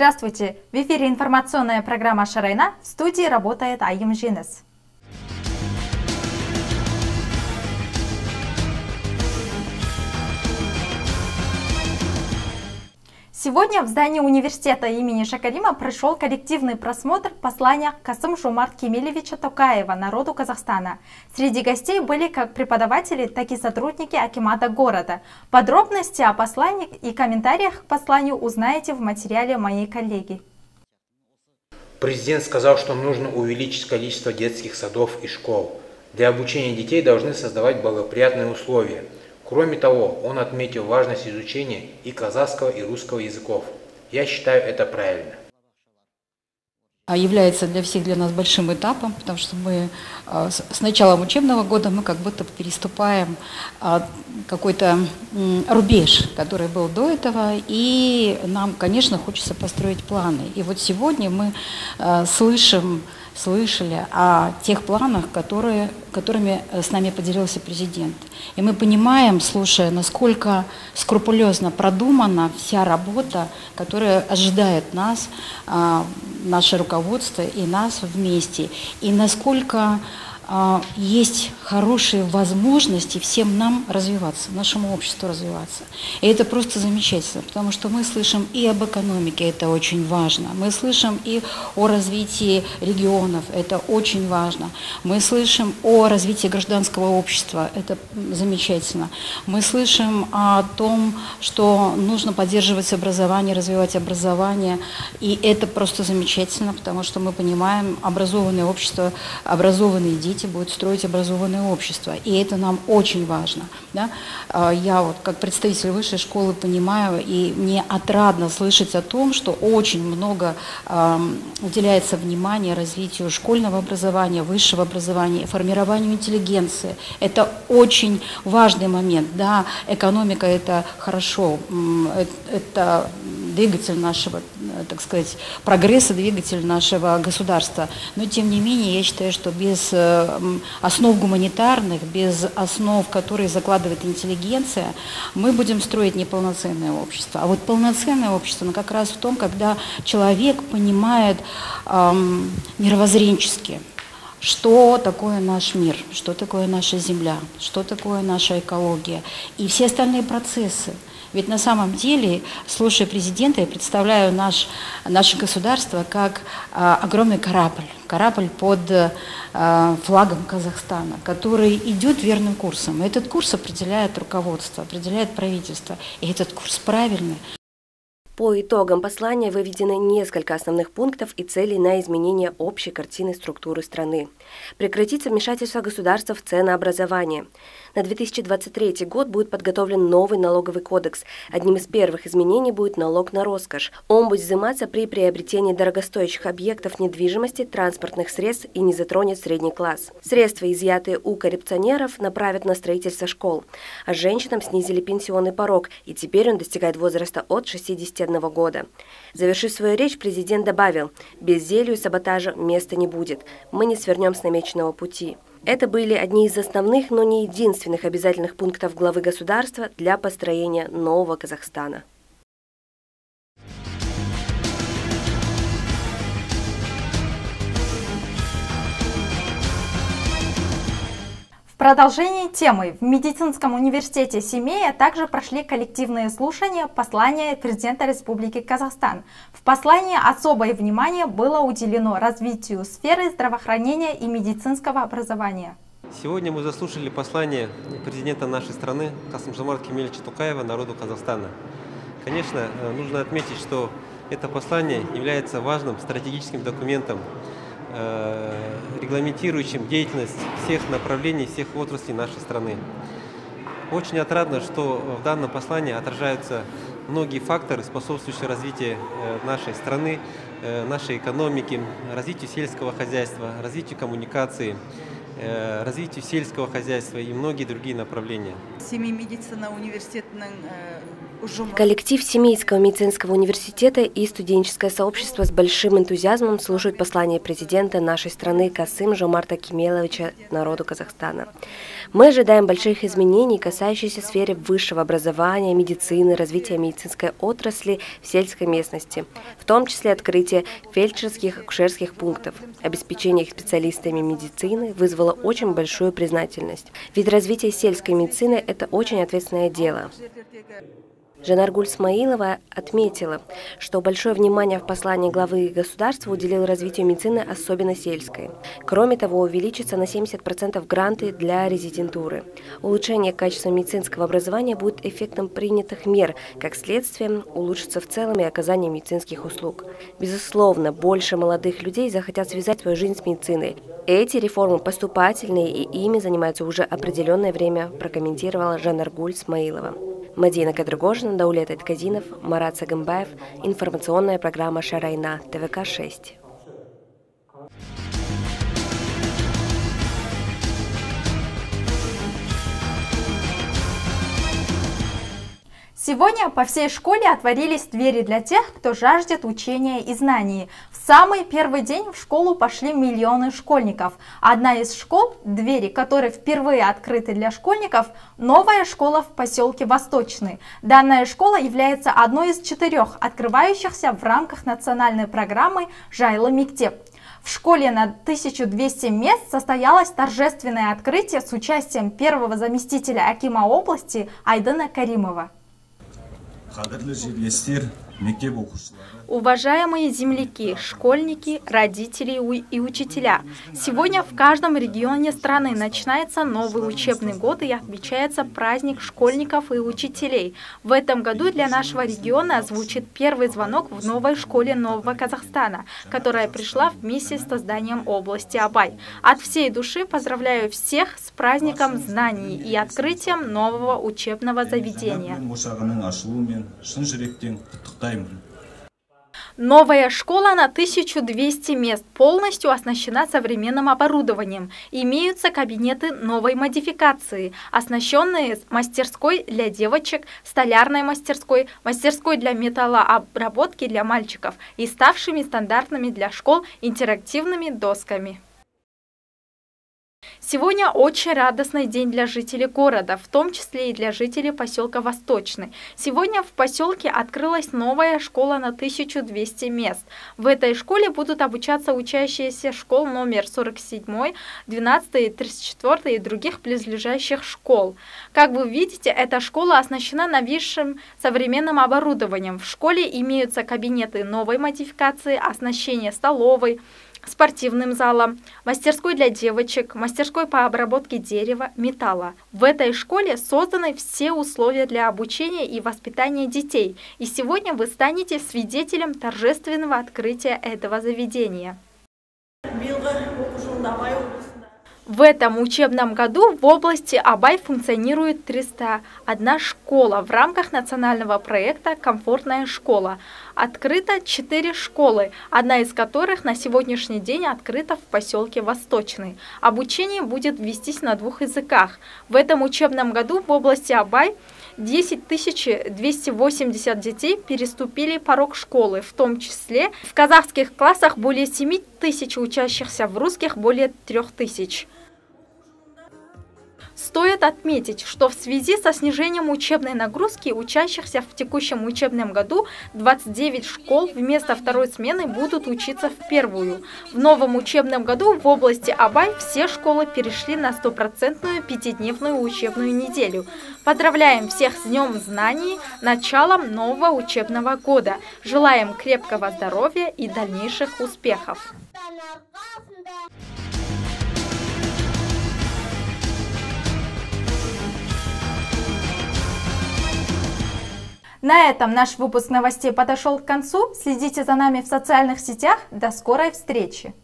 Здравствуйте! В эфире информационная программа «Шарайна». В студии работает Айым Жинес. Сегодня в здании университета имени Шакарима прошел коллективный просмотр послания Касым Жумарт Кемелевича Токаева народу Казахстана. Среди гостей были как преподаватели, так и сотрудники Акимата города. Подробности о послании и комментариях к посланию узнаете в материале моей коллеги. Президент сказал, что нужно увеличить количество детских садов и школ. Для обучения детей должны создавать благоприятные условия – Кроме того, он отметил важность изучения и казахского, и русского языков. Я считаю это правильно а является для всех для нас большим этапом, потому что мы а, с началом учебного года мы как будто переступаем а, какой-то рубеж, который был до этого, и нам, конечно, хочется построить планы. И вот сегодня мы слышим слышали о тех планах, которые, которыми э, с нами поделился президент. И мы понимаем, слушая, насколько скрупулезно продумана вся работа, которая ожидает нас, а, наше руководство и нас вместе, и насколько есть хорошие возможности всем нам развиваться, нашему обществу развиваться. И это просто замечательно, потому что мы слышим и об экономике, это очень важно. Мы слышим и о развитии регионов, это очень важно. Мы слышим о развитии гражданского общества, это замечательно. Мы слышим о том, что нужно поддерживать образование, развивать образование, и это просто замечательно, потому что мы понимаем, образованное общество, образованные дети, дети будут строить образованное общество. И это нам очень важно. Да? А, я вот как представитель высшей школы понимаю, и мне отрадно слышать о том, что очень много уделяется внимания развитию школьного образования, высшего образования, формированию интеллигенции. Это очень важный момент. Да, экономика – это хорошо, э, это двигатель нашего, так сказать, прогресса, двигатель нашего государства. Но, тем не менее, я считаю, что без э, основ гуманитарных, без основ, которые закладывает интеллигенция, мы будем строить неполноценное общество. А вот полноценное общество, оно как раз в том, когда человек понимает эм, мировоззренчески, что такое наш мир, что такое наша Земля, что такое наша экология и все остальные процессы. Ведь на самом деле, слушая президента, я представляю наш, наше государство как а, огромный корабль, корабль под а, флагом Казахстана, который идет верным курсом. И этот курс определяет руководство, определяет правительство. И этот курс правильный. По итогам послания выведены несколько основных пунктов и целей на изменение общей картины структуры страны. Прекратить вмешательство государства в ценообразование – на 2023 год будет подготовлен новый налоговый кодекс. Одним из первых изменений будет налог на роскошь. Он будет взиматься при приобретении дорогостоящих объектов недвижимости, транспортных средств и не затронет средний класс. Средства, изъятые у коррупционеров, направят на строительство школ. А женщинам снизили пенсионный порог, и теперь он достигает возраста от 61 года. Завершив свою речь, президент добавил, «Безделью и саботажа места не будет. Мы не свернем с намеченного пути». Это были одни из основных, но не единственных обязательных пунктов главы государства для построения нового Казахстана. Продолжении темы в медицинском университете Семея также прошли коллективные слушания послания президента Республики Казахстан. В послании особое внимание было уделено развитию сферы здравоохранения и медицинского образования. Сегодня мы заслушали послание президента нашей страны Касым Жомарт Кемельевича Тукаева народу Казахстана. Конечно, э, нужно отметить, что это послание является важным стратегическим документом регламентирующим деятельность всех направлений, всех отраслей нашей страны. Очень отрадно, что в данном послании отражаются многие факторы, способствующие развитию э, нашей страны, э, нашей экономики, развитию сельского хозяйства, развитию коммуникации, развитию сельского хозяйства и многие другие направления. Университетінің Коллектив Семейского медицинского университета и студенческое сообщество с большим энтузиазмом слушают послание президента нашей страны Касым Жомарта Кемеловича народу Казахстана. Мы ожидаем больших изменений, касающихся сферы высшего образования, медицины, развития медицинской отрасли в сельской местности, в том числе открытие фельдшерских акушерских пунктов. Обеспечение их специалистами медицины вызвало очень большую признательность. Ведь развитие сельской медицины – это очень ответственное дело. Жанаргуль Смаилова отметила, что большое внимание в послании главы государства уделил развитию медицины, особенно сельской. Кроме того, увеличится на 70% гранты для резидентуры. Улучшение качества медицинского образования будет эффектом принятых мер, как следствие улучшится в целом и оказание медицинских услуг. Безусловно, больше молодых людей захотят связать свою жизнь с медициной. Эти реформы поступательные и ими занимаются уже определенное время, прокомментировала Жанаргуль Смаилова. Мадина Кадргожина, Даулет Айтказинов, Марат Сагымбаев. Информационная программа «Шарайна», ТВК-6. Сегодня по всей школе отворились двери для тех, кто жаждет учения и знаний. Самый первый день в школу пошли миллионы школьников. Одна из школ, двери которой впервые открыты для школьников, новая школа в поселке Восточный. Данная школа является одной из четырех открывающихся в рамках национальной программы «Жайла Миктеп». В школе на 1200 мест состоялось торжественное открытие с участием первого заместителя Акима области Айдана Каримова. Уважаемые земляки, школьники, родители и учителя, сегодня в каждом регионе страны начинается новый учебный год и отмечается праздник школьников и учителей. В этом году для нашего региона звучит первый звонок в новой школе Нового Казахстана, которая пришла вместе с созданием области Абай. От всей души поздравляю всех с праздником знаний и открытием нового учебного заведения. Новая школа на 1200 мест полностью оснащена современным оборудованием. Имеются кабинеты новой модификации, оснащенные мастерской для девочек, столярной мастерской, мастерской для металлообработки для мальчиков и ставшими стандартными для школ интерактивными досками. Сегодня очень радостный день для жителей города, в том числе и для жителей поселка Восточный. Сегодня в поселке открылась новая школа на 1200 мест. В этой школе будут обучаться учащиеся школ номер 47, 12, 34 и других близлежащих школ. Как вы видите, эта школа оснащена новейшим современным оборудованием. В школе имеются кабинеты новой модификации, оснащение столовой, спортивным залом, мастерской для девочек, мастерской по обработке дерева, металла. В этой школе созданы все условия для обучения и воспитания детей, и сегодня вы станете свидетелем торжественного открытия этого заведения. В этом учебном году в области Абай функционирует 301 школа в рамках национального проекта «Комфортная школа». Открыто 4 школы, одна из которых на сегодняшний день открыта в поселке Восточный. Обучение будет вестись на двух языках. В этом учебном году в области Абай 10 280 детей переступили порог школы, в том числе в казахских классах более 7 тысяч учащихся, в русских более 3 тысяч. Стоит отметить, что в связи со снижением учебной нагрузки учащихся в текущем учебном году 29 школ вместо второй смены будут учиться в первую. В новом учебном году в области Абай все школы перешли на стопроцентную пятидневную учебную неделю. Поздравляем всех с Днем Знаний, началом нового учебного года. Желаем крепкого здоровья и дальнейших успехов. На этом наш выпуск новостей подошел к концу. Следите за нами в социальных сетях. До скорой встречи!